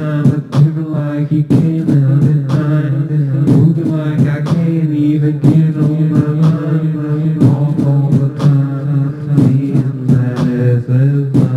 time, I'm driven like you can't live in time. Moving like I can't even get on my mind. All all the time, being that is